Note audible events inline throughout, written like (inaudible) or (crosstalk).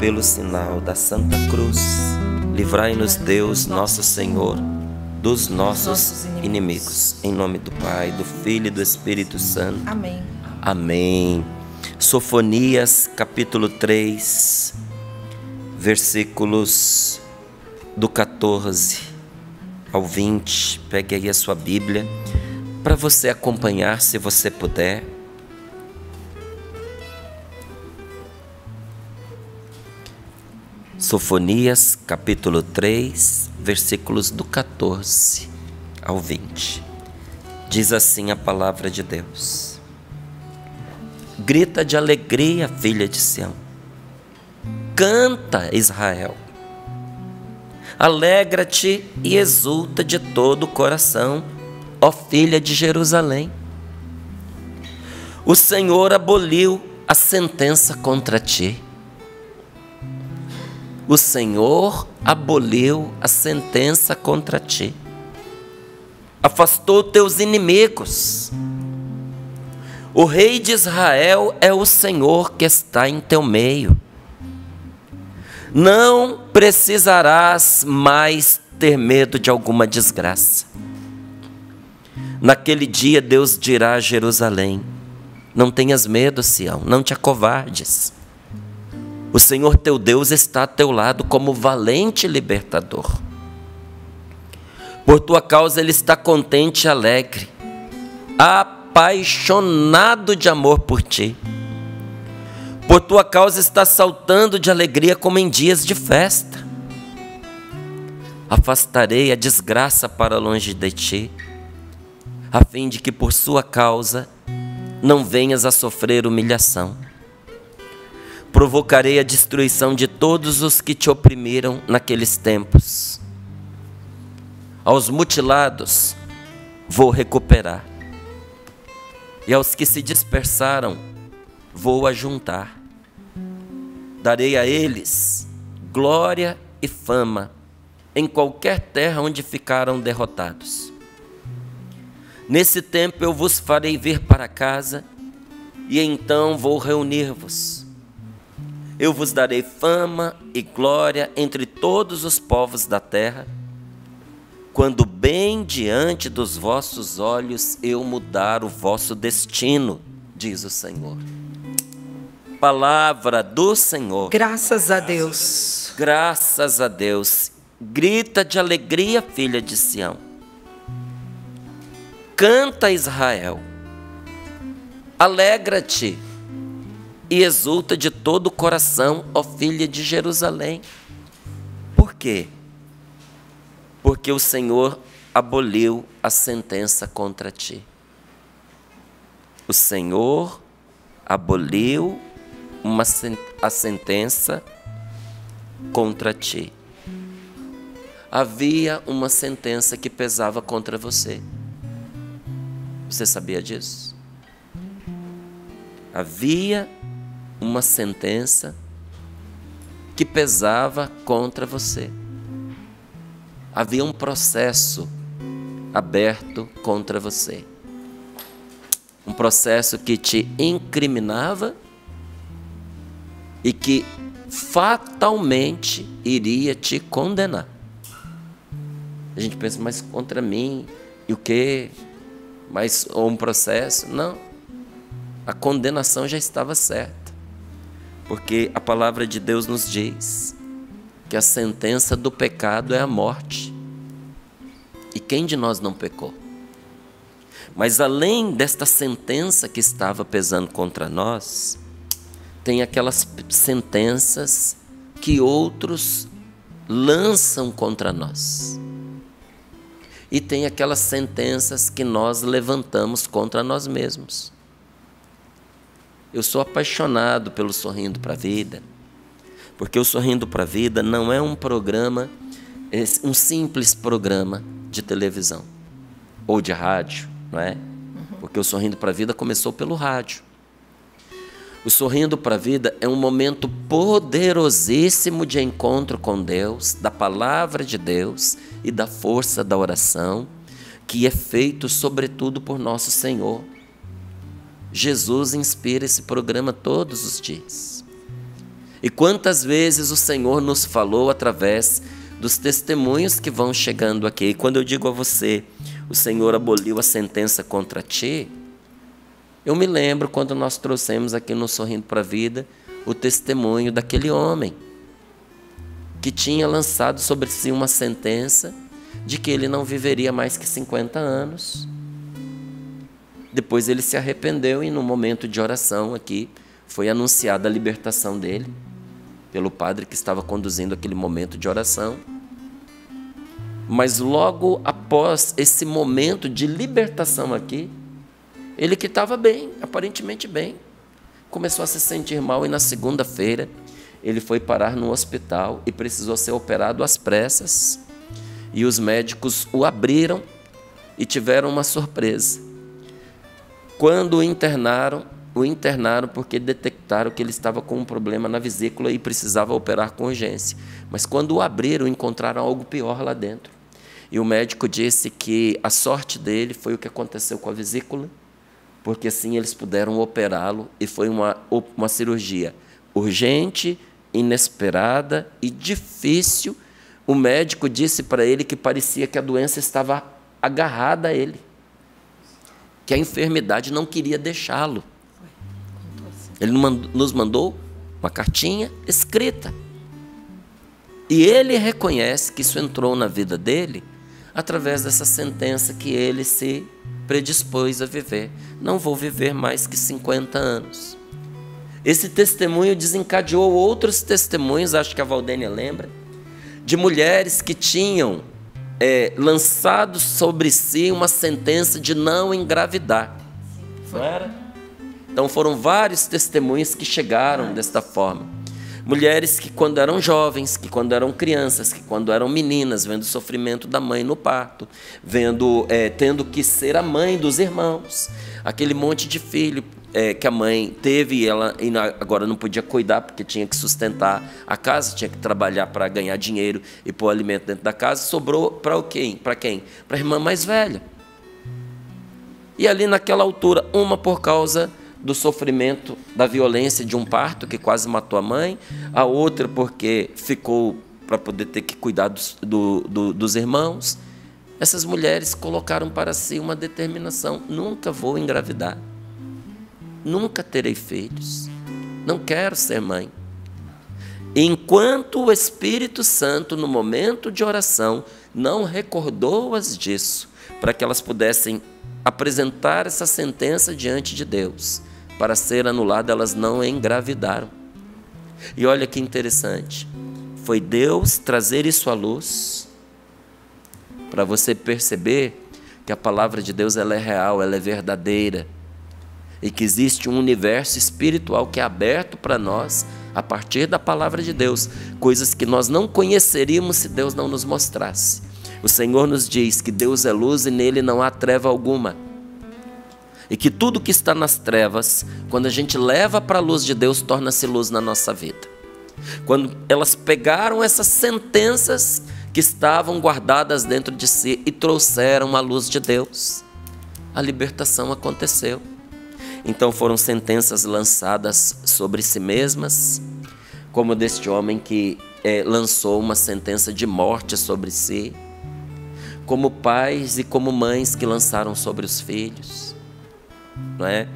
pelo sinal da Santa Cruz, livrai-nos Deus, nosso Senhor, dos nossos inimigos. Em nome do Pai, do Filho e do Espírito Santo. Amém. Amém. Sofonias, capítulo 3, versículos do 14 ao 20. Pegue aí a sua Bíblia para você acompanhar, se você puder. Sofonias, capítulo 3, versículos do 14 ao 20. Diz assim a palavra de Deus: Grita de alegria, filha de Sião. Canta, Israel. Alegra-te e exulta de todo o coração, ó filha de Jerusalém. O Senhor aboliu a sentença contra ti o Senhor aboliu a sentença contra ti, afastou teus inimigos. O Rei de Israel é o Senhor que está em teu meio. Não precisarás mais ter medo de alguma desgraça. Naquele dia Deus dirá a Jerusalém: Não tenhas medo, Sião, não te acovardes. O Senhor teu Deus está a teu lado como valente libertador. Por tua causa ele está contente e alegre, apaixonado de amor por ti. Por tua causa está saltando de alegria como em dias de festa. Afastarei a desgraça para longe de ti, a fim de que por sua causa não venhas a sofrer humilhação provocarei a destruição de todos os que te oprimiram naqueles tempos. Aos mutilados vou recuperar, e aos que se dispersaram vou ajuntar. Darei a eles glória e fama em qualquer terra onde ficaram derrotados. Nesse tempo eu vos farei vir para casa, e então vou reunir-vos eu vos darei fama e glória entre todos os povos da terra, quando bem diante dos vossos olhos eu mudar o vosso destino, diz o Senhor. Palavra do Senhor. Graças a Deus. Graças a Deus. Grita de alegria, filha de Sião. Canta, Israel. Alegra-te e exulta de todo o coração, ó filha de Jerusalém. Por quê? Porque o Senhor aboliu a sentença contra ti. O Senhor aboliu uma, a sentença contra ti. Havia uma sentença que pesava contra você. Você sabia disso? Havia uma sentença que pesava contra você. Havia um processo aberto contra você. Um processo que te incriminava e que fatalmente iria te condenar. A gente pensa, mas contra mim, e o quê? Mas ou um processo? Não. A condenação já estava certa. Porque a palavra de Deus nos diz que a sentença do pecado é a morte. E quem de nós não pecou? Mas além desta sentença que estava pesando contra nós, tem aquelas sentenças que outros lançam contra nós. E tem aquelas sentenças que nós levantamos contra nós mesmos. Eu sou apaixonado pelo Sorrindo para a Vida, porque o Sorrindo para a Vida não é um programa, é um simples programa de televisão ou de rádio, não é? Porque o Sorrindo para a Vida começou pelo rádio. O Sorrindo para a Vida é um momento poderosíssimo de encontro com Deus, da palavra de Deus e da força da oração, que é feito sobretudo por nosso Senhor. Jesus inspira esse programa todos os dias. E quantas vezes o Senhor nos falou através dos testemunhos que vão chegando aqui. E quando eu digo a você, o Senhor aboliu a sentença contra ti, eu me lembro quando nós trouxemos aqui no Sorrindo para a Vida o testemunho daquele homem que tinha lançado sobre si uma sentença de que ele não viveria mais que 50 anos. Depois ele se arrependeu e no momento de oração aqui foi anunciada a libertação dele pelo padre que estava conduzindo aquele momento de oração. Mas logo após esse momento de libertação aqui, ele que estava bem, aparentemente bem, começou a se sentir mal e na segunda-feira ele foi parar no hospital e precisou ser operado às pressas. E os médicos o abriram e tiveram uma surpresa. Quando o internaram, o internaram porque detectaram que ele estava com um problema na vesícula e precisava operar com urgência. Mas quando o abriram, encontraram algo pior lá dentro. E o médico disse que a sorte dele foi o que aconteceu com a vesícula, porque assim eles puderam operá-lo e foi uma, uma cirurgia urgente, inesperada e difícil. O médico disse para ele que parecia que a doença estava agarrada a ele, que a enfermidade não queria deixá-lo. Ele nos mandou uma cartinha escrita. E ele reconhece que isso entrou na vida dele através dessa sentença que ele se predispôs a viver. Não vou viver mais que 50 anos. Esse testemunho desencadeou outros testemunhos, acho que a Valdênia lembra, de mulheres que tinham é, lançado sobre si uma sentença de não engravidar. Não era? Então foram vários testemunhos que chegaram desta forma. Mulheres que quando eram jovens, que quando eram crianças, que quando eram meninas, vendo o sofrimento da mãe no parto, vendo, é, tendo que ser a mãe dos irmãos, aquele monte de filho é, que a mãe teve e ela e agora não podia cuidar porque tinha que sustentar a casa, tinha que trabalhar para ganhar dinheiro e pôr alimento dentro da casa, sobrou para quem? Para quem? Para a irmã mais velha. E ali naquela altura, uma por causa do sofrimento, da violência de um parto que quase matou a mãe, a outra porque ficou para poder ter que cuidar dos, do, do, dos irmãos. Essas mulheres colocaram para si uma determinação: nunca vou engravidar, nunca terei filhos, não quero ser mãe. Enquanto o Espírito Santo, no momento de oração, não recordou-as disso, para que elas pudessem apresentar essa sentença diante de Deus para ser anulada, elas não engravidaram. E olha que interessante. Foi Deus trazer isso à luz para você perceber que a palavra de Deus ela é real, ela é verdadeira. E que existe um universo espiritual que é aberto para nós a partir da palavra de Deus, coisas que nós não conheceríamos se Deus não nos mostrasse. O Senhor nos diz que Deus é luz e nele não há treva alguma. E que tudo que está nas trevas, quando a gente leva para a luz de Deus, torna-se luz na nossa vida. Quando elas pegaram essas sentenças que estavam guardadas dentro de si e trouxeram a luz de Deus, a libertação aconteceu. Então foram sentenças lançadas sobre si mesmas, como deste homem que é, lançou uma sentença de morte sobre si, como pais e como mães que lançaram sobre os filhos não é?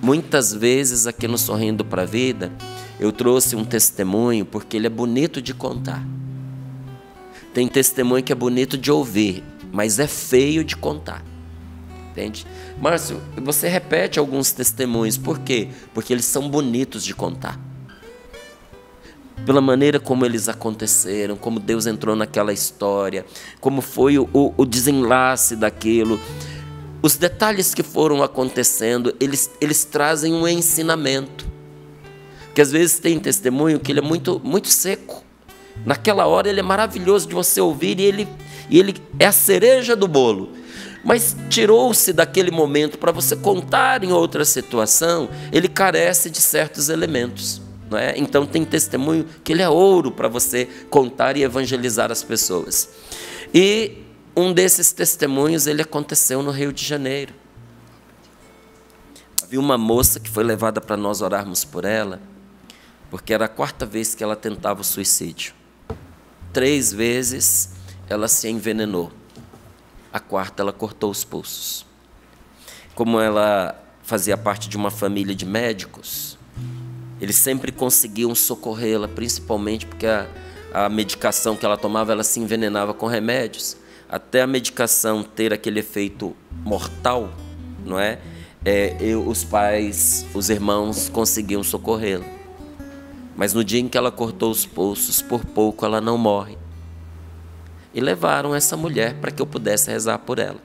Muitas vezes aqui no Sorrindo para a Vida, eu trouxe um testemunho porque ele é bonito de contar. Tem testemunho que é bonito de ouvir, mas é feio de contar. Entende? Márcio, você repete alguns testemunhos, por quê? Porque eles são bonitos de contar. Pela maneira como eles aconteceram, como Deus entrou naquela história, como foi o, o desenlace daquilo os detalhes que foram acontecendo, eles, eles trazem um ensinamento. Que às vezes tem testemunho que ele é muito, muito seco. Naquela hora ele é maravilhoso de você ouvir e ele, e ele é a cereja do bolo. Mas tirou-se daquele momento para você contar em outra situação, ele carece de certos elementos. Não é? Então tem testemunho que ele é ouro para você contar e evangelizar as pessoas. E um desses testemunhos ele aconteceu no Rio de Janeiro. Havia uma moça que foi levada para nós orarmos por ela. porque era a quarta vez que ela tentava o suicídio. Três vezes ela se envenenou. A quarta, ela cortou os pulsos. Como ela fazia parte de uma família de médicos, eles sempre conseguiam socorrê-la, principalmente porque a, a medicação que ela tomava, ela se envenenava com remédios. Até a medicação ter aquele efeito mortal, não é? é eu, os pais, os irmãos conseguiam socorrê-la. Mas no dia em que ela cortou os pulsos, por pouco ela não morre. E levaram essa mulher para que eu pudesse rezar por ela.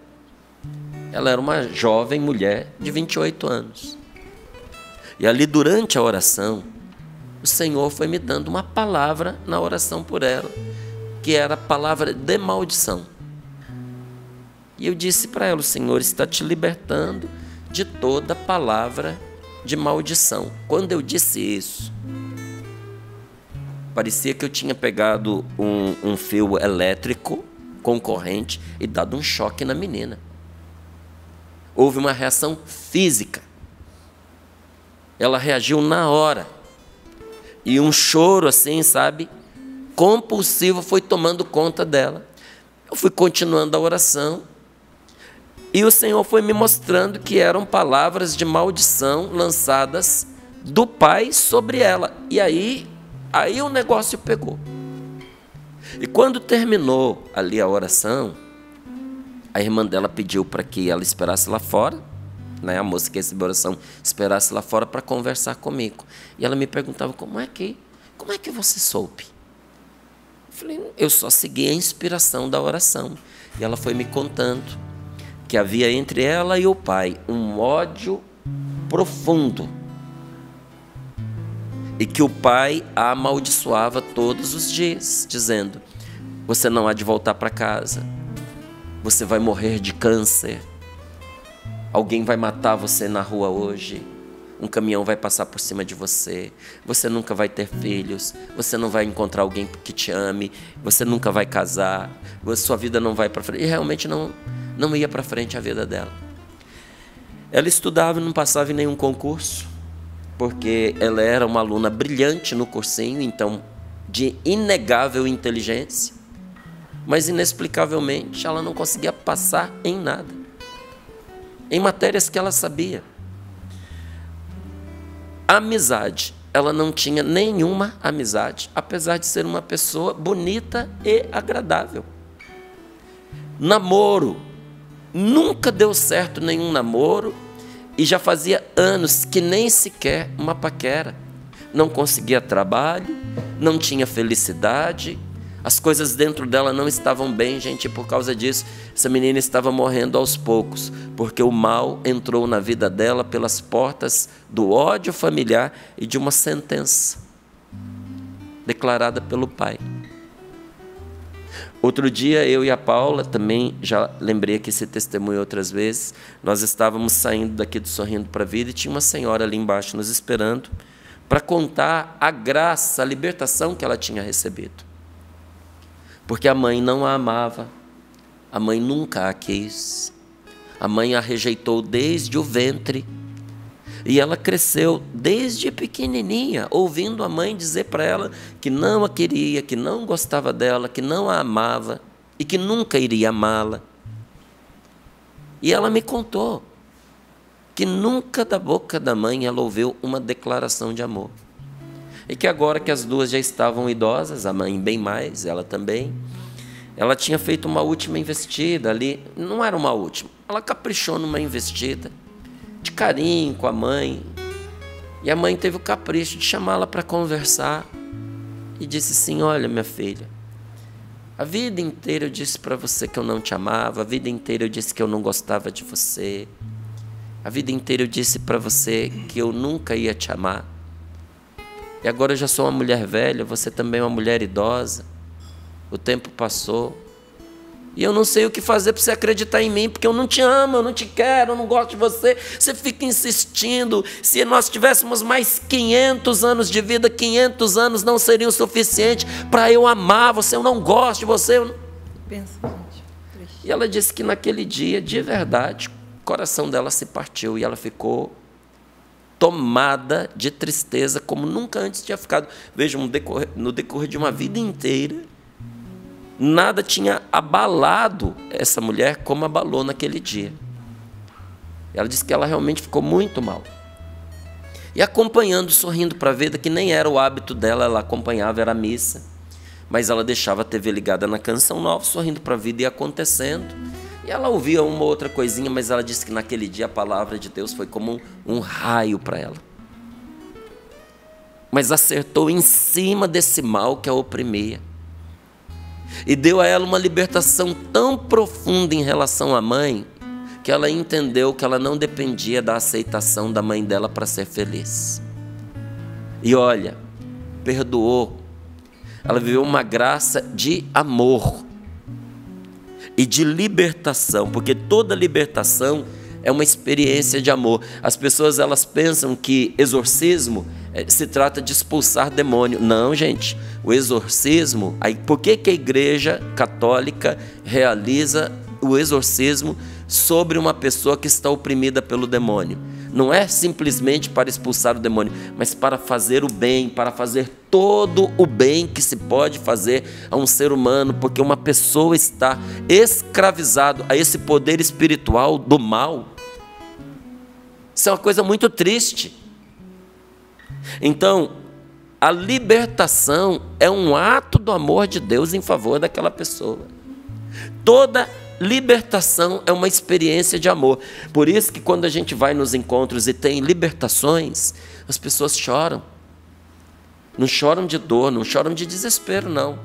Ela era uma jovem mulher de 28 anos. E ali durante a oração, o Senhor foi me dando uma palavra na oração por ela, que era a palavra de maldição. E eu disse para ela: O Senhor está te libertando de toda palavra de maldição. Quando eu disse isso, parecia que eu tinha pegado um, um fio elétrico concorrente e dado um choque na menina. Houve uma reação física. Ela reagiu na hora. E um choro assim, sabe? Compulsivo foi tomando conta dela. Eu fui continuando a oração. E o Senhor foi me mostrando que eram palavras de maldição lançadas do pai sobre ela. E aí, aí o negócio pegou. E quando terminou ali a oração, a irmã dela pediu para que ela esperasse lá fora, né? A moça que recebeu a oração esperasse lá fora para conversar comigo. E ela me perguntava como é que, como é que você soube? Eu falei, eu só segui a inspiração da oração. E ela foi me contando que havia entre ela e o pai um ódio profundo. E que o pai a amaldiçoava todos os dias, dizendo: Você não há de voltar para casa você vai morrer de câncer. Alguém vai matar você na rua hoje. Um caminhão vai passar por cima de você. Você nunca vai ter filhos. Você não vai encontrar alguém que te ame. Você nunca vai casar. Sua vida não vai para frente. E realmente não, não ia para frente a vida dela. Ela estudava e não passava em nenhum concurso, porque ela era uma aluna brilhante no cursinho, então de inegável inteligência mas inexplicavelmente ela não conseguia passar em nada, em matérias que ela sabia. Amizade, ela não tinha nenhuma amizade, apesar de ser uma pessoa bonita e agradável. Namoro, nunca deu certo nenhum namoro e já fazia anos que nem sequer uma paquera. Não conseguia trabalho, não tinha felicidade, as coisas dentro dela não estavam bem, gente, por causa disso, essa menina estava morrendo aos poucos, porque o mal entrou na vida dela pelas portas do ódio familiar e de uma sentença declarada pelo pai. Outro dia, eu e a Paula, também já lembrei aqui esse testemunho outras vezes, nós estávamos saindo daqui do Sorrindo para a Vida e tinha uma senhora ali embaixo nos esperando para contar a graça, a libertação que ela tinha recebido. Porque a mãe não a amava, a mãe nunca a quis, a mãe a rejeitou desde o ventre. E ela cresceu desde pequenininha, ouvindo a mãe dizer para ela que não a queria, que não gostava dela, que não a amava e que nunca iria amá-la. E ela me contou que nunca da boca da mãe ela ouviu uma declaração de amor. E que agora que as duas já estavam idosas, a mãe bem mais, ela também, ela tinha feito uma última investida ali, não era uma última, ela caprichou numa investida, de carinho com a mãe. E a mãe teve o capricho de chamá-la para conversar e disse assim: Olha, minha filha, a vida inteira eu disse para você que eu não te amava, a vida inteira eu disse que eu não gostava de você, a vida inteira eu disse para você que eu nunca ia te amar. E agora eu já sou uma mulher velha, você também é uma mulher idosa. O tempo passou. E eu não sei o que fazer para você acreditar em mim, porque eu não te amo, eu não te quero, eu não gosto de você. Você fica insistindo. Se nós tivéssemos mais 500 anos de vida, 500 anos não seriam suficientes para eu amar você. Eu não gosto de você. Não... Pensa, gente. E ela disse que naquele dia, de verdade, o coração dela se partiu e ela ficou tomada de tristeza como nunca antes tinha ficado. Veja, no decorrer, no decorrer de uma vida inteira, nada tinha abalado essa mulher como abalou naquele dia. Ela disse que ela realmente ficou muito mal. E acompanhando, sorrindo para a vida, que nem era o hábito dela, ela acompanhava, era a missa. Mas ela deixava a TV ligada na canção nova, sorrindo para a vida e acontecendo. E ela ouvia uma outra coisinha, mas ela disse que naquele dia a palavra de Deus foi como um, um raio para ela. Mas acertou em cima desse mal que a oprimia. E deu a ela uma libertação tão profunda em relação à mãe, que ela entendeu que ela não dependia da aceitação da mãe dela para ser feliz. E olha, perdoou. Ela viveu uma graça de amor e de libertação, porque toda libertação é uma experiência de amor. As pessoas elas pensam que exorcismo se trata de expulsar demônio. Não, gente. O exorcismo, aí por que, que a igreja católica realiza o exorcismo sobre uma pessoa que está oprimida pelo demônio. Não é simplesmente para expulsar o demônio, mas para fazer o bem, para fazer todo o bem que se pode fazer a um ser humano, porque uma pessoa está escravizado a esse poder espiritual do mal. Isso é uma coisa muito triste. Então, a libertação é um ato do amor de Deus em favor daquela pessoa. Toda libertação é uma experiência de amor. Por isso que quando a gente vai nos encontros e tem libertações, as pessoas choram. Não choram de dor, não choram de desespero, não.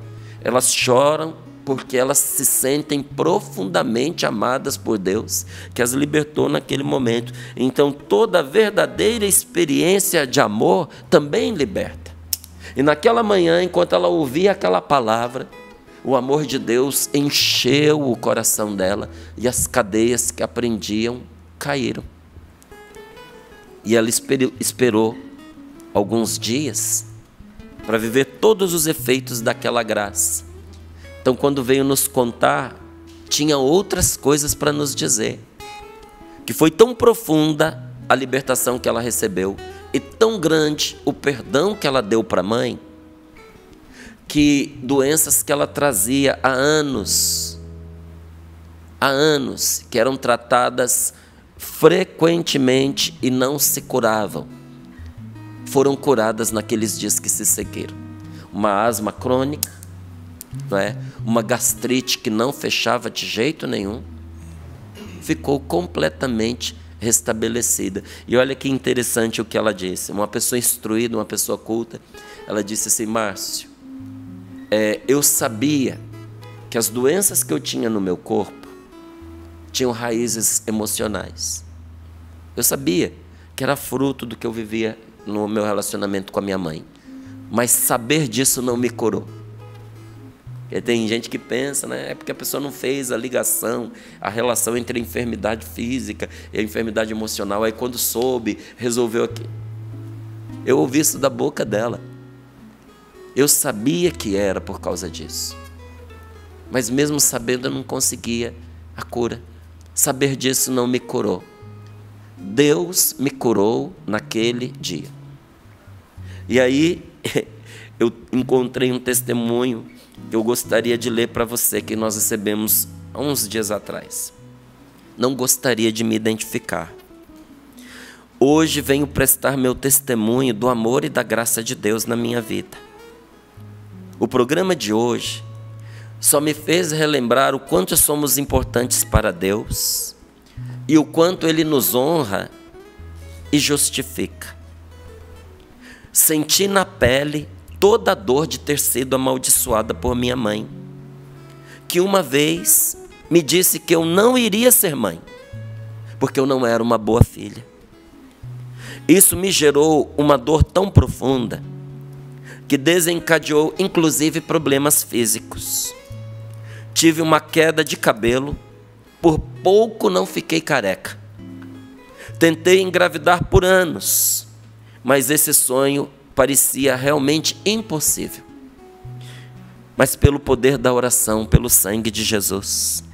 Elas choram porque elas se sentem profundamente amadas por Deus, que as libertou naquele momento. Então, toda verdadeira experiência de amor também liberta. E naquela manhã, enquanto ela ouvia aquela palavra, o amor de Deus encheu o coração dela e as cadeias que aprendiam caíram. E ela esperou alguns dias para viver todos os efeitos daquela graça. Então, quando veio nos contar, tinha outras coisas para nos dizer. Que foi tão profunda a libertação que ela recebeu e tão grande o perdão que ela deu para a mãe que doenças que ela trazia há anos, há anos, que eram tratadas frequentemente e não se curavam, foram curadas naqueles dias que se seguiram. Uma asma crônica, não é? Uma gastrite que não fechava de jeito nenhum, ficou completamente restabelecida. E olha que interessante o que ela disse. Uma pessoa instruída, uma pessoa culta, ela disse assim: Márcio, é, eu sabia que as doenças que eu tinha no meu corpo tinham raízes emocionais. Eu sabia que era fruto do que eu vivia no meu relacionamento com a minha mãe. Mas saber disso não me curou. Tem gente que pensa, né? É porque a pessoa não fez a ligação, a relação entre a enfermidade física e a enfermidade emocional. Aí quando soube, resolveu aqui. Eu ouvi isso da boca dela. Eu sabia que era por causa disso. Mas mesmo sabendo, eu não conseguia a cura. Saber disso não me curou. Deus me curou naquele dia. E aí (laughs) eu encontrei um testemunho que eu gostaria de ler para você que nós recebemos há uns dias atrás. Não gostaria de me identificar. Hoje venho prestar meu testemunho do amor e da graça de Deus na minha vida. O programa de hoje só me fez relembrar o quanto somos importantes para Deus e o quanto Ele nos honra e justifica. Senti na pele toda a dor de ter sido amaldiçoada por minha mãe, que uma vez me disse que eu não iria ser mãe, porque eu não era uma boa filha. Isso me gerou uma dor tão profunda que desencadeou inclusive problemas físicos. Tive uma queda de cabelo, por pouco não fiquei careca. Tentei engravidar por anos, mas esse sonho parecia realmente impossível. Mas pelo poder da oração, pelo sangue de Jesus,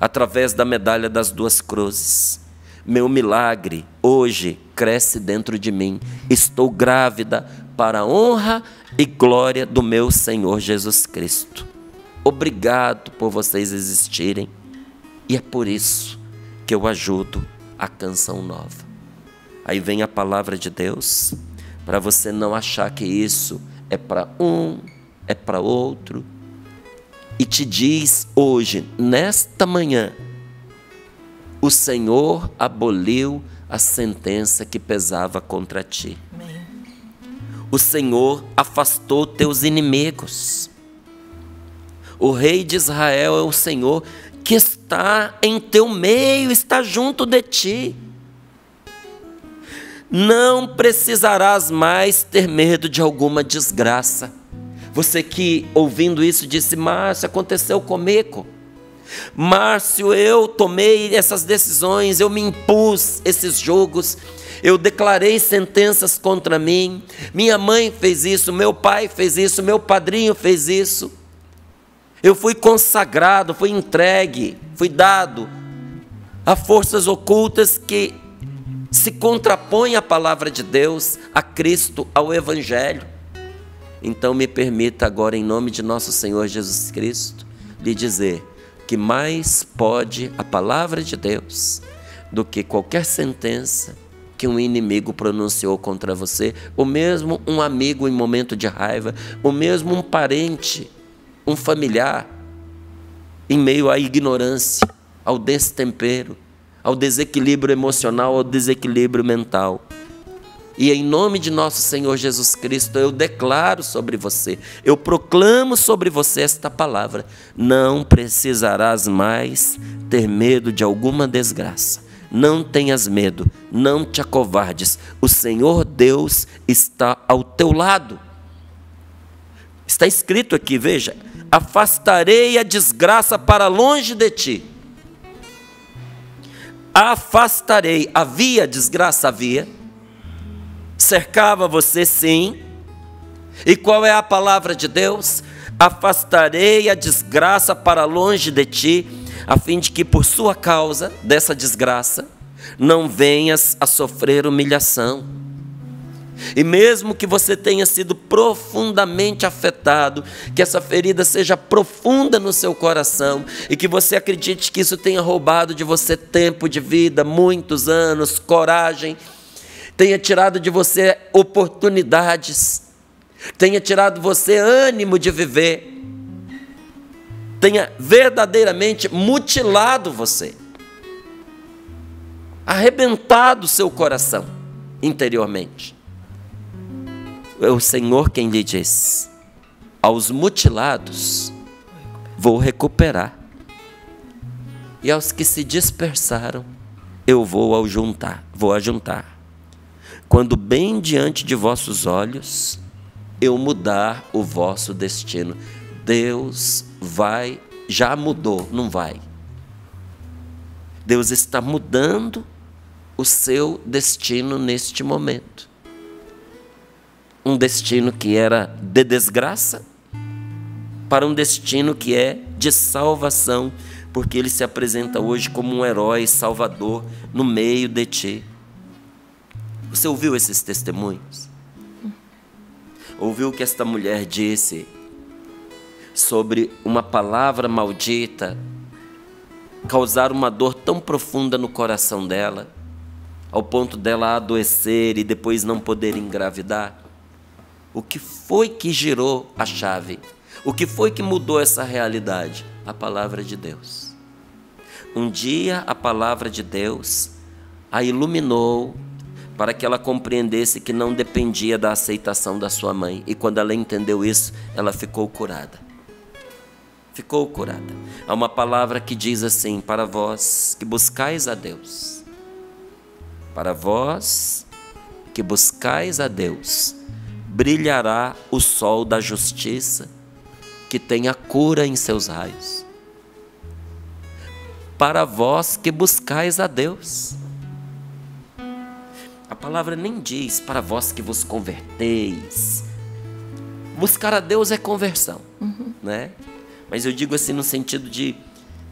através da medalha das duas cruzes, Meu milagre hoje cresce dentro de mim. Estou grávida para a honra e glória do meu Senhor Jesus Cristo. Obrigado por vocês existirem. E é por isso que eu ajudo a canção nova. Aí vem a palavra de Deus, para você não achar que isso é para um, é para outro. E te diz hoje, nesta manhã, o Senhor aboliu a sentença que pesava contra ti. Amém. O Senhor afastou teus inimigos. O rei de Israel é o Senhor que está em teu meio, está junto de ti. Não precisarás mais ter medo de alguma desgraça. Você que ouvindo isso disse, Márcio, aconteceu comigo. Márcio, eu tomei essas decisões, eu me impus esses jogos, eu declarei sentenças contra mim. Minha mãe fez isso, meu pai fez isso, meu padrinho fez isso. Eu fui consagrado, fui entregue, fui dado a forças ocultas que se contrapõem à palavra de Deus, a Cristo, ao Evangelho. Então me permita agora, em nome de nosso Senhor Jesus Cristo, lhe dizer que mais pode a palavra de Deus do que qualquer sentença que um inimigo pronunciou contra você, ou mesmo um amigo em momento de raiva, ou mesmo um parente, um familiar, em meio à ignorância, ao destempero, ao desequilíbrio emocional, ao desequilíbrio mental. E em nome de nosso Senhor Jesus Cristo, eu declaro sobre você, eu proclamo sobre você esta palavra: não precisarás mais ter medo de alguma desgraça. Não tenhas medo, não te acovardes. O Senhor Deus está ao teu lado. Está escrito aqui, veja: afastarei a desgraça para longe de ti. Afastarei. Havia desgraça? Havia cercava você sim. E qual é a palavra de Deus? Afastarei a desgraça para longe de ti, a fim de que por sua causa dessa desgraça não venhas a sofrer humilhação. E mesmo que você tenha sido profundamente afetado, que essa ferida seja profunda no seu coração e que você acredite que isso tenha roubado de você tempo de vida, muitos anos, coragem, tenha tirado de você oportunidades, tenha tirado você ânimo de viver, tenha verdadeiramente mutilado você, arrebentado seu coração interiormente. É o Senhor quem lhe diz: aos mutilados vou recuperar, e aos que se dispersaram eu vou ao juntar, vou ajuntar quando bem diante de vossos olhos eu mudar o vosso destino. Deus vai, já mudou, não vai. Deus está mudando o seu destino neste momento. Um destino que era de desgraça para um destino que é de salvação, porque ele se apresenta hoje como um herói salvador no meio de ti. Você ouviu esses testemunhos? Ouviu o que esta mulher disse sobre uma palavra maldita causar uma dor tão profunda no coração dela, ao ponto dela adoecer e depois não poder engravidar? O que foi que girou a chave? O que foi que mudou essa realidade? A palavra de Deus. Um dia a palavra de Deus a iluminou para que ela compreendesse que não dependia da aceitação da sua mãe. E quando ela entendeu isso, ela ficou curada. Ficou curada. Há uma palavra que diz assim: para vós que buscais a Deus, para vós que buscais a Deus, brilhará o sol da justiça, que tem a cura em seus raios. Para vós que buscais a Deus, a palavra nem diz para vós que vos converteis. Buscar a Deus é conversão, uhum. né? Mas eu digo assim no sentido de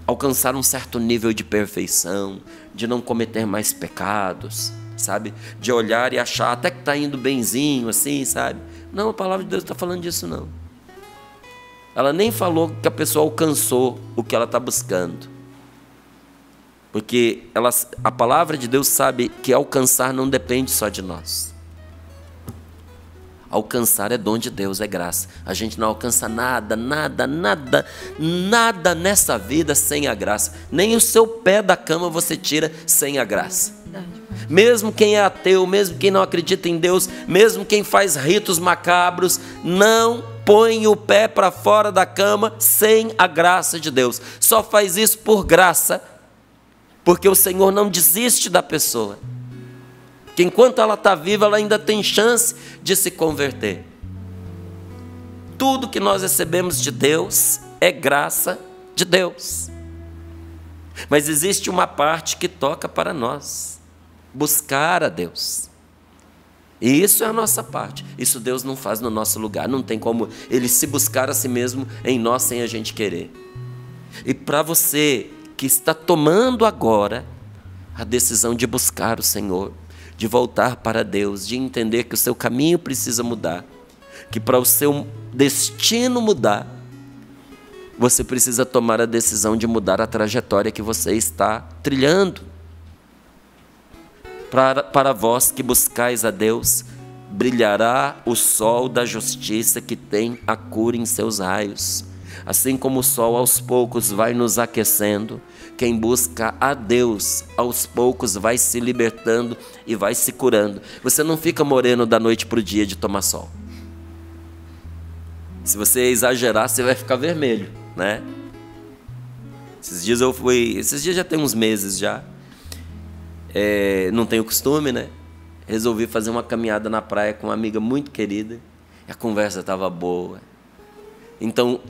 alcançar um certo nível de perfeição, de não cometer mais pecados, sabe? De olhar e achar até que está indo benzinho, assim, sabe? Não, a palavra de Deus está falando disso, não. Ela nem falou que a pessoa alcançou o que ela está buscando. Porque ela, a palavra de Deus sabe que alcançar não depende só de nós. Alcançar é dom de Deus, é graça. A gente não alcança nada, nada, nada, nada nessa vida sem a graça. Nem o seu pé da cama você tira sem a graça. Mesmo quem é ateu, mesmo quem não acredita em Deus, mesmo quem faz ritos macabros, não põe o pé para fora da cama sem a graça de Deus. Só faz isso por graça, porque o Senhor não desiste da pessoa que enquanto ela está viva, ela ainda tem chance de se converter. Tudo que nós recebemos de Deus é graça de Deus. Mas existe uma parte que toca para nós: buscar a Deus. E isso é a nossa parte. Isso Deus não faz no nosso lugar. Não tem como Ele se buscar a si mesmo em nós sem a gente querer. E para você que está tomando agora a decisão de buscar o Senhor, de voltar para Deus, de entender que o seu caminho precisa mudar, que para o seu destino mudar, você precisa tomar a decisão de mudar a trajetória que você está trilhando. Para, para vós que buscais a Deus, brilhará o sol da justiça que tem a cura em seus raios. Assim como o sol aos poucos vai nos aquecendo, quem busca a Deus, aos poucos vai se libertando e vai se curando. Você não fica moreno da noite para o dia de tomar sol. Se você exagerar, você vai ficar vermelho, né? Esses dias eu fui. Esses dias já tem uns meses já. É, não tenho costume, né? Resolvi fazer uma caminhada na praia com uma amiga muito querida. A conversa estava boa. Então,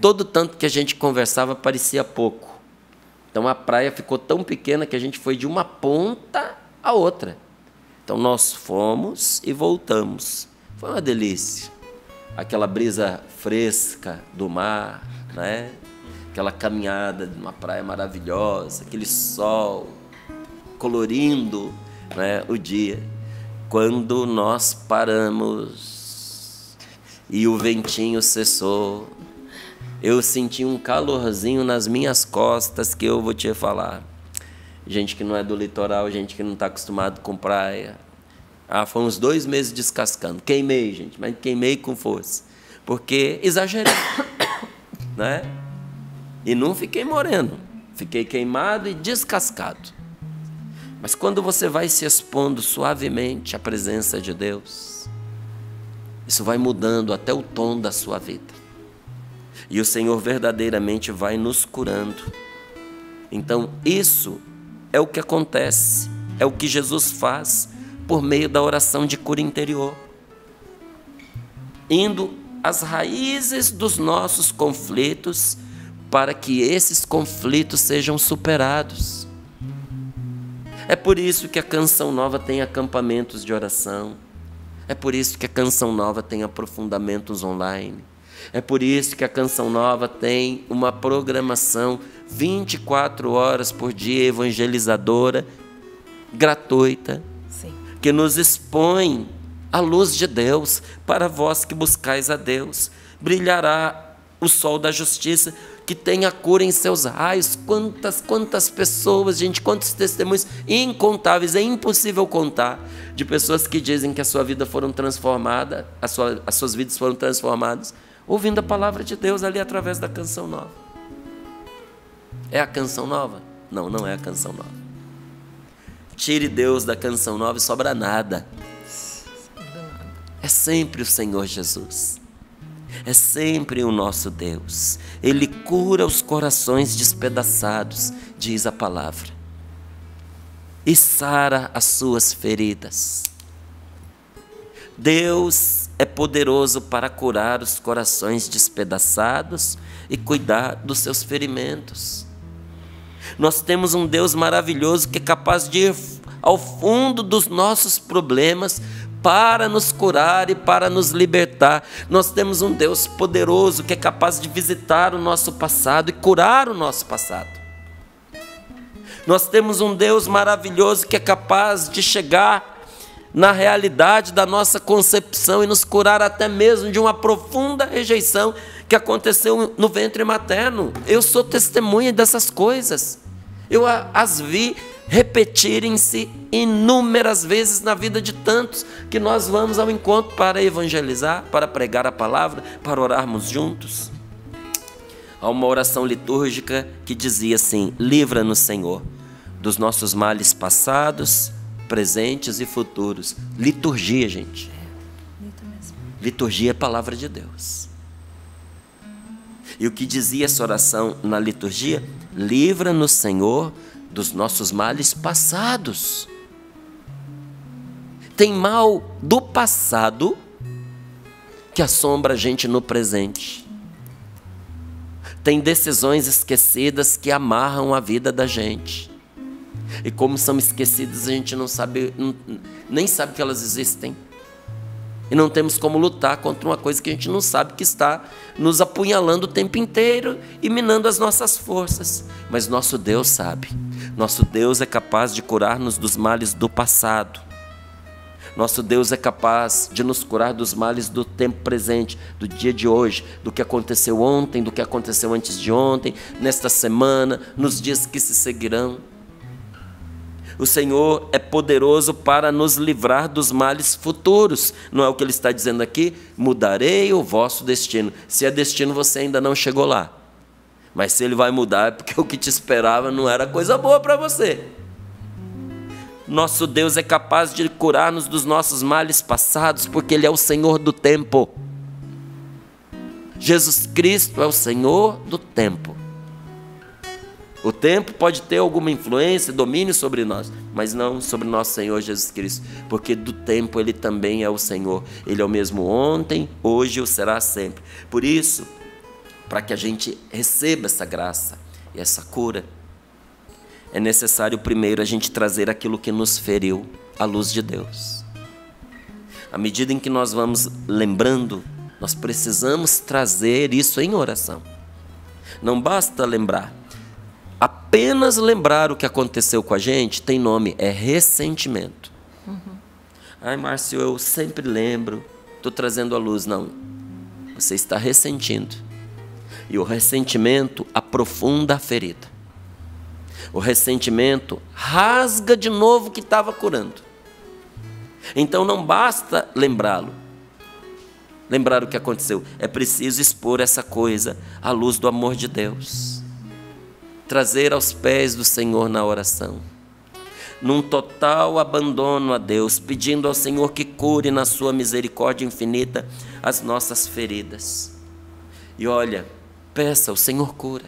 todo tanto que a gente conversava parecia pouco. Então a praia ficou tão pequena que a gente foi de uma ponta a outra. Então nós fomos e voltamos. Foi uma delícia. Aquela brisa fresca do mar, né? Aquela caminhada de uma praia maravilhosa, aquele sol colorindo, né, o dia. Quando nós paramos e o ventinho cessou, eu senti um calorzinho nas minhas costas que eu vou te falar. Gente que não é do litoral, gente que não está acostumado com praia. Ah, foi uns dois meses descascando. Queimei, gente, mas queimei com força. Porque exagerei. (coughs) né? E não fiquei moreno. Fiquei queimado e descascado. Mas quando você vai se expondo suavemente à presença de Deus, isso vai mudando até o tom da sua vida. E o Senhor verdadeiramente vai nos curando. Então, isso é o que acontece, é o que Jesus faz por meio da oração de cura interior. Indo às raízes dos nossos conflitos para que esses conflitos sejam superados. É por isso que a Canção Nova tem acampamentos de oração. É por isso que a Canção Nova tem aprofundamentos online. É por isso que a Canção Nova tem uma programação 24 horas por dia evangelizadora, gratuita, Sim. que nos expõe a luz de Deus para vós que buscais a Deus. Brilhará o sol da justiça que tem a cura em seus raios. Quantas, quantas pessoas, gente, quantos testemunhos incontáveis, é impossível contar, de pessoas que dizem que a sua vida foram transformada, a sua, as suas vidas foram transformadas ouvindo a palavra de Deus ali através da canção nova. É a canção nova? Não, não é a canção nova. Tire Deus da canção nova e sobra nada. É sempre o Senhor Jesus. É sempre o nosso Deus. Ele cura os corações despedaçados, diz a palavra, e sara as suas feridas. Deus é poderoso para curar os corações despedaçados e cuidar dos seus ferimentos. Nós temos um Deus maravilhoso que é capaz de ir ao fundo dos nossos problemas para nos curar e para nos libertar. Nós temos um Deus poderoso que é capaz de visitar o nosso passado e curar o nosso passado. Nós temos um Deus maravilhoso que é capaz de chegar na realidade da nossa concepção e nos curar até mesmo de uma profunda rejeição que aconteceu no ventre materno. Eu sou testemunha dessas coisas. Eu as vi repetirem-se inúmeras vezes na vida de tantos que nós vamos ao encontro para evangelizar, para pregar a palavra, para orarmos juntos. Há uma oração litúrgica que dizia assim: Livra-nos, Senhor, dos nossos males passados, presentes e futuros. Liturgia, gente. Liturgia é palavra de Deus. E o que dizia essa oração na liturgia? Livra-nos, Senhor, dos nossos males passados. Tem mal do passado que assombra a gente no presente. Tem decisões esquecidas que amarram a vida da gente. E como são esquecidas, a gente não sabe, nem sabe que elas existem. E não temos como lutar contra uma coisa que a gente não sabe que está nos apunhalando o tempo inteiro e minando as nossas forças. Mas nosso Deus sabe. Nosso Deus é capaz de curar-nos dos males do passado. Nosso Deus é capaz de nos curar dos males do tempo presente, do dia de hoje, do que aconteceu ontem, do que aconteceu antes de ontem, nesta semana, nos dias que se seguirão. O Senhor é poderoso para nos livrar dos males futuros. Não é o que ele está dizendo aqui? Mudarei o vosso destino. Se é destino, você ainda não chegou lá. Mas se ele vai mudar, é porque (laughs) o que te esperava não era coisa boa para você. Nosso Deus é capaz de curar-nos dos nossos males passados, porque Ele é o Senhor do tempo. Jesus Cristo é o Senhor do tempo. O tempo pode ter alguma influência, domínio sobre nós, mas não sobre nosso Senhor Jesus Cristo, porque do tempo ele também é o Senhor. Ele é o mesmo ontem, hoje e o será sempre. Por isso, para que a gente receba essa graça e essa cura, é necessário primeiro a gente trazer aquilo que nos feriu à luz de Deus. À medida em que nós vamos lembrando, nós precisamos trazer isso em oração. Não basta lembrar, apenas lembrar o que aconteceu com a gente tem nome, é ressentimento. Uhum. Ai, Márcio, eu sempre lembro, estou trazendo a luz. Não, você está ressentindo. E o ressentimento aprofunda a ferida. O ressentimento rasga de novo o que estava curando. Então não basta lembrá-lo, lembrar o que aconteceu, é preciso expor essa coisa à luz do amor de Deus trazer aos pés do Senhor na oração. Num total abandono a Deus, pedindo ao Senhor que cure na sua misericórdia infinita as nossas feridas. E olha, peça, o Senhor cura.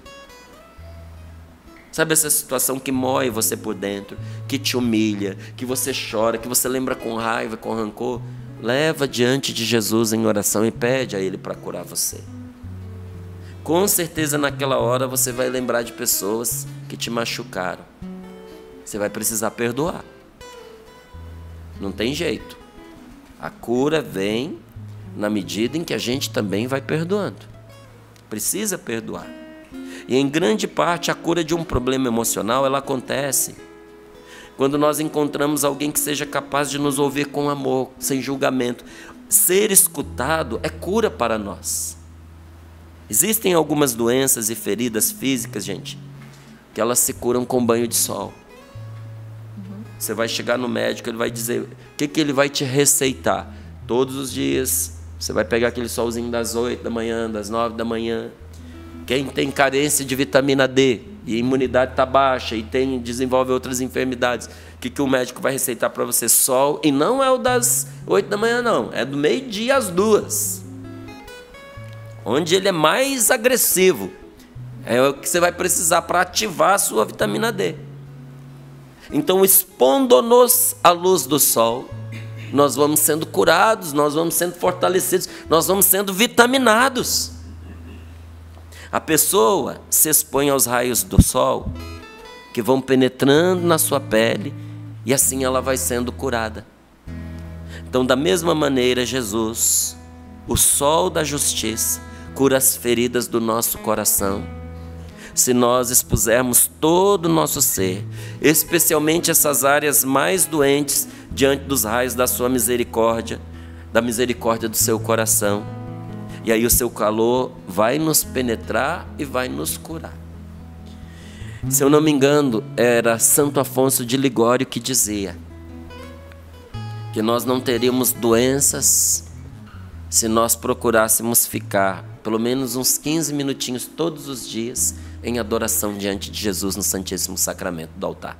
Sabe essa situação que mói você por dentro, que te humilha, que você chora, que você lembra com raiva, com rancor? Leva diante de Jesus em oração e pede a Ele para curar você com certeza naquela hora você vai lembrar de pessoas que te machucaram. Você vai precisar perdoar. Não tem jeito. A cura vem na medida em que a gente também vai perdoando. Precisa perdoar. E em grande parte a cura de um problema emocional ela acontece quando nós encontramos alguém que seja capaz de nos ouvir com amor, sem julgamento. Ser escutado é cura para nós. Existem algumas doenças e feridas físicas, gente, que elas se curam com banho de sol. Uhum. Você vai chegar no médico, ele vai dizer o que, que ele vai te receitar. Todos os dias, você vai pegar aquele solzinho das 8 da manhã, das 9 da manhã. Quem tem carência de vitamina D e a imunidade está baixa e tem, desenvolve outras enfermidades, o que, que o médico vai receitar para você? Sol, e não é o das 8 da manhã, não, é do meio-dia às duas onde ele é mais agressivo. É o que você vai precisar para ativar a sua vitamina D. Então, expondo-nos à luz do sol, nós vamos sendo curados, nós vamos sendo fortalecidos, nós vamos sendo vitaminados. A pessoa se expõe aos raios do sol, que vão penetrando na sua pele, e assim ela vai sendo curada. Então, da mesma maneira, Jesus, o sol da justiça, cura as feridas do nosso coração, se nós expusermos todo o nosso ser, especialmente essas áreas mais doentes, diante dos raios da Sua misericórdia, da misericórdia do seu coração. E aí o seu calor vai nos penetrar e vai nos curar. Se eu não me engano, era Santo Afonso de Ligório que dizia que nós não teríamos doenças se nós procurássemos ficar pelo menos uns 15 minutinhos todos os dias em adoração diante de Jesus no Santíssimo Sacramento do altar.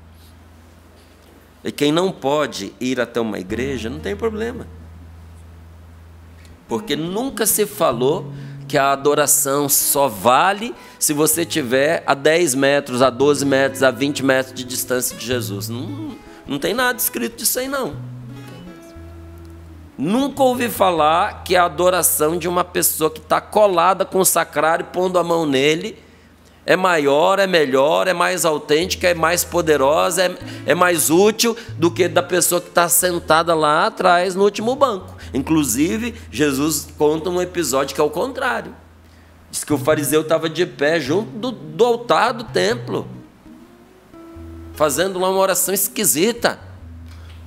E quem não pode ir até uma igreja, não tem problema. Porque nunca se falou que a adoração só vale se você tiver a 10 metros, a 12 metros, a 20 metros de distância de Jesus. Não, não tem nada escrito disso aí, não. Nunca ouvi falar que a adoração de uma pessoa que está colada com o sacrário, pondo a mão nele, é maior, é melhor, é mais autêntica, é mais poderosa, é, é mais útil do que da pessoa que está sentada lá atrás no último banco. Inclusive, Jesus conta um episódio que é o contrário. Diz que o fariseu estava de pé junto do, do altar do templo, fazendo uma oração esquisita,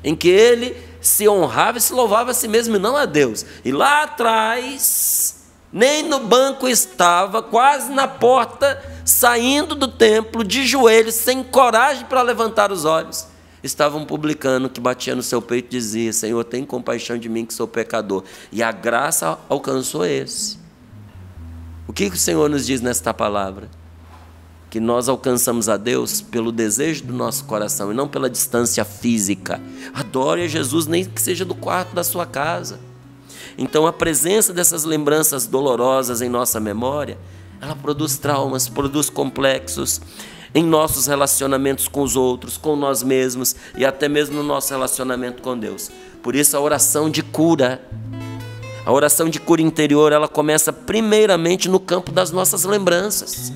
em que ele se honrava e se louvava a si mesmo e não a Deus. E lá atrás, nem no banco estava, quase na porta, saindo do templo, de joelhos, sem coragem para levantar os olhos estava um publicano que batia no seu peito e dizia: Senhor, tem compaixão de mim que sou pecador. E a graça alcançou esse. O que o Senhor nos diz nesta palavra? Que nós alcançamos a Deus pelo desejo do nosso coração e não pela distância física. Adore a Jesus, nem que seja do quarto da sua casa. Então, a presença dessas lembranças dolorosas em nossa memória, ela produz traumas, produz complexos, em nossos relacionamentos com os outros, com nós mesmos e até mesmo no nosso relacionamento com Deus. Por isso a oração de cura, a oração de cura interior, ela começa primeiramente no campo das nossas lembranças.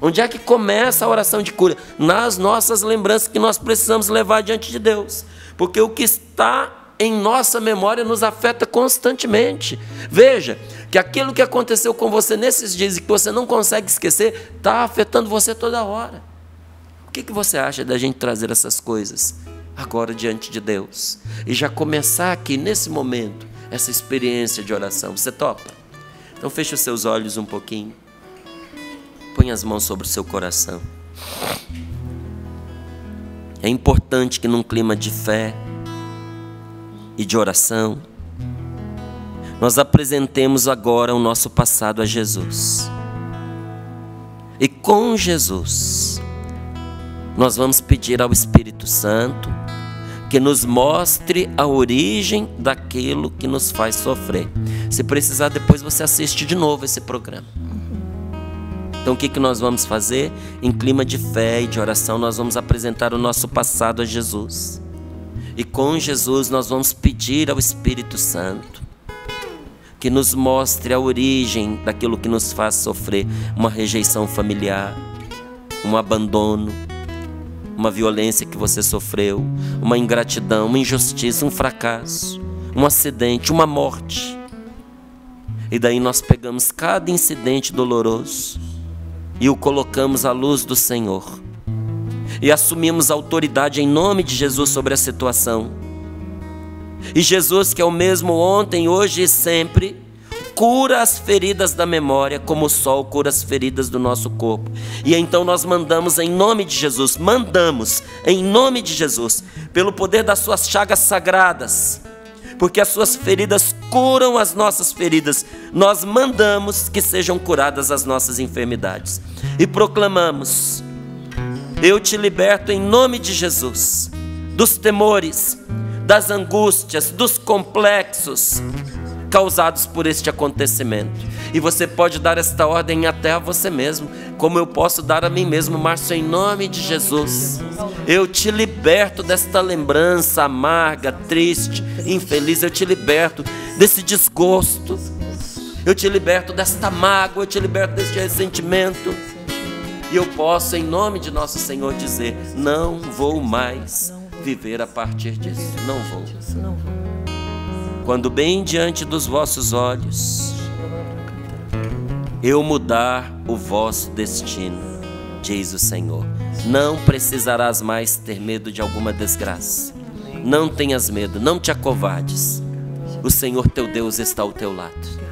Onde é que começa a oração de cura? Nas nossas lembranças que nós precisamos levar diante de Deus. Porque o que está em nossa memória nos afeta constantemente. Veja que aquilo que aconteceu com você nesses dias e que você não consegue esquecer, está afetando você toda hora. O que, que você acha da gente trazer essas coisas agora diante de Deus? E já começar aqui, nesse momento, essa experiência de oração. Você topa? Então feche os seus olhos um pouquinho. Põe as mãos sobre o seu coração. É importante que num clima de fé, e de oração, nós apresentemos agora o nosso passado a Jesus. E com Jesus, nós vamos pedir ao Espírito Santo que nos mostre a origem daquilo que nos faz sofrer. Se precisar, depois você assiste de novo esse programa. Então, o que, que nós vamos fazer? Em clima de fé e de oração, nós vamos apresentar o nosso passado a Jesus. E com Jesus nós vamos pedir ao Espírito Santo que nos mostre a origem daquilo que nos faz sofrer uma rejeição familiar, um abandono, uma violência que você sofreu, uma ingratidão, uma injustiça, um fracasso, um acidente, uma morte. E daí nós pegamos cada incidente doloroso e o colocamos à luz do Senhor e assumimos autoridade em nome de Jesus sobre a situação. E Jesus, que é o mesmo ontem, hoje e sempre, cura as feridas da memória, como o sol cura as feridas do nosso corpo. E então nós mandamos em nome de Jesus, mandamos em nome de Jesus, pelo poder das suas chagas sagradas, porque as suas feridas curam as nossas feridas. Nós mandamos que sejam curadas as nossas enfermidades e proclamamos eu te liberto em nome de Jesus dos temores, das angústias, dos complexos causados por este acontecimento. E você pode dar esta ordem até a você mesmo, como eu posso dar a mim mesmo, Márcio, em nome de Jesus. Eu te liberto desta lembrança amarga, triste, infeliz, eu te liberto desse desgosto. Eu te liberto desta mágoa, eu te liberto deste ressentimento e eu posso, em nome de nosso Senhor, dizer: não vou mais viver a partir disso. Não vou. Quando bem diante dos vossos olhos eu mudar o vosso destino, diz o Senhor. Não precisarás mais ter medo de alguma desgraça. Não tenhas medo, não te acovardes. O Senhor teu Deus está ao teu lado.